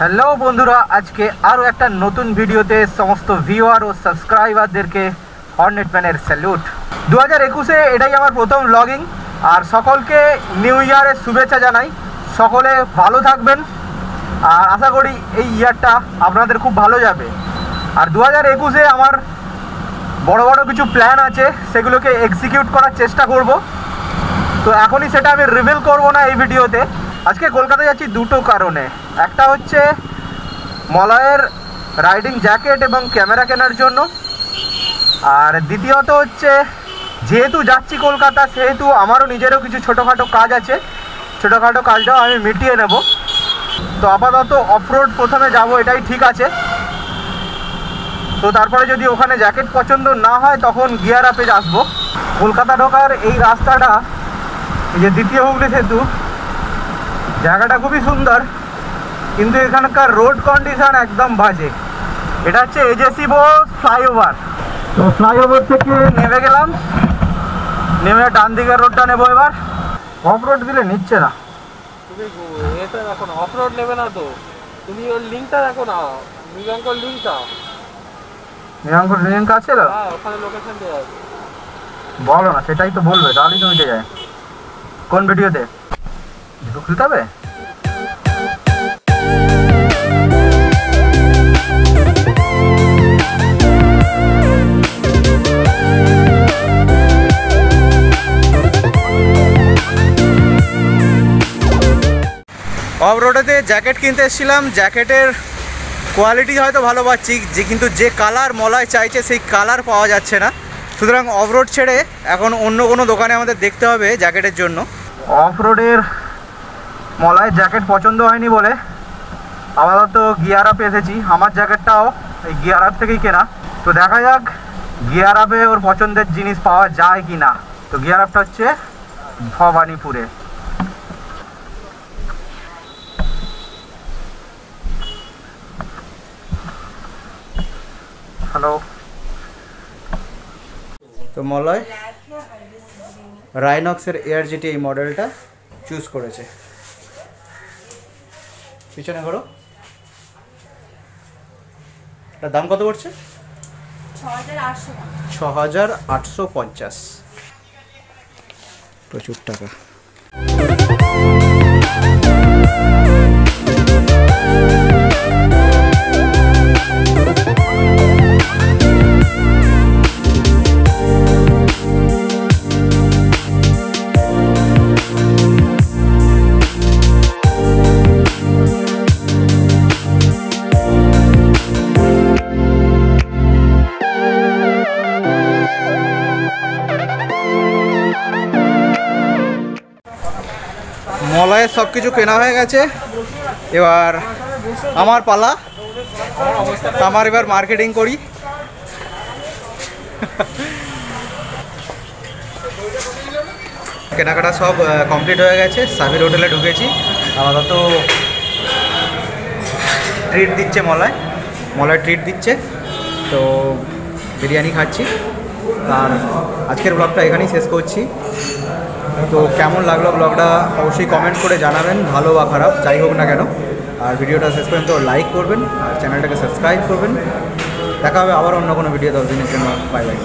Hello বন্ধুরা, আজকে আরও একটা নতুন ভিডিওতে সমস্ত ভিউয়ার ও সাবস্ক্রাইবারদেরকে হর্নেট ম্যানের স্যালুট দু হাজার একুশে এটাই আমার প্রথম ব্লগিং আর সকলকে নিউ ইয়ারের শুভেচ্ছা জানাই। সকলে ভালো থাকবেন, আর আশা করি এই ইয়ারটা আপনাদের খুব ভালো যাবে। আর দু হাজার একুশে আমার বড় বড় কিছু প্ল্যান আছে, সেগুলোকে এক্সিকিউট করার চেষ্টা করব। তো এখনই সেটা আমি রিভিল করব না এই ভিডিওতে। আজকে কলকাতা যাচ্ছি দুটো কারণে। একটা হচ্ছে মলয়ের রাইডিং জ্যাকেট এবং ক্যামেরা কেনার জন্য। আর দ্বিতীয়ত হচ্ছে, যেহেতু যাচ্ছি কলকাতা, সেহেতু আমারও নিজেরও কিছু ছোটোখাটো কাজ আছে। ছোটোখাটো কাজটাও আমি মিটিয়ে নেব। তো আপাতত অফরোড প্রথমে যাব, এটাই ঠিক আছে। তো তারপরে যদি ওখানে জ্যাকেট পছন্দ না হয়, তখন গিয়ার আপে আসব। কলকাতা ঢোকার এই রাস্তাটা, এই যে দ্বিতীয় হুগলি সেতু, জায়গাটা খুবই সুন্দর। কিন্তু এখানকার রোড কন্ডিশন একদম বাজে। এটা হচ্ছে এজেসি বোস ফ্লাইওভার তো ফ্লাইওভার থেকে নেমে গেলাম। নেমে ডান দিকের রোডটা নেব এবার। অফ রোড দিলে নিচ্ছে না। তুমি এটা দেখো না অফরোড নেবে না তো। তুমি ওর লিঙ্কটা দেখো না মৃগাঙ্কর লিঙ্কটা নিরঙ্ক লিঙ্ক আছে তো? হ্যাঁ ওখানে লোকেশন দেওয়া আছে। বলো না সেটাই তো বলবে তাহলেই তো মিটে যায়। কোন ভিডিওতে খুলতে হবে? অফ রোডেতে জ্যাকেট কিনতে এসেছিলাম। জ্যাকেটের কোয়ালিটি হয়তো ভালো পাচ্ছি, যে কিন্তু যে কালার মলায় চাইছে সেই কালার পাওয়া যাচ্ছে না। সুতরাং অফ রোড ছেড়ে এখন অন্য কোনো দোকানে আমাদের দেখতে হবে জ্যাকেটের জন্য। অফ রোডের মলায় জ্যাকেট পছন্দ হয়নি বলে আপাতত গিয়ার আপে এসেছি। আমার জ্যাকেটটাও এই গিয়ার আপ থেকেই কেনা। তো দেখা যাক গিয়ার আপে ওর পছন্দের জিনিস পাওয়া যায় কি না তো গিয়ার আপটা হচ্ছে ভবানীপুরে। হ্যালো তো মলয়, রাইনক্সের এয়ার জিটি এই মডেলটা চুজ করেছে। পিছনে করো এটার দাম কত পড়ছে? ছ হাজার আটশো পঞ্চাশ। প্রচুর টাকা। মলয়ের সব কিছু কেনা হয়ে গেছে। এবার আমার পালা। আমার এবার মার্কেটিং করি। কেনাকাটা সব কমপ্লিট হয়ে গেছে। সাবির হোটেলে ঢুকেছি। আপাতত ট্রিট দিচ্ছে মলয়। মলয় ট্রিট দিচ্ছে। তো বিরিয়ানি খাচ্ছি। আর আজকের ব্লগটা এখানেই শেষ করছি। তো কেমন লাগল ব্লগটা অবশ্যই কমেন্ট করে জানাবেন, ভালো বা খারাপ, যাই হোক না কেন। আর ভিডিওটা শেষ পর্যন্ত লাইক করবেন, আর চ্যানেলটাকে সাবস্ক্রাইব করবেন। দেখা হবে আবার অন্য কোনো ভিডিও দশ দিনের জন্য বাই বাই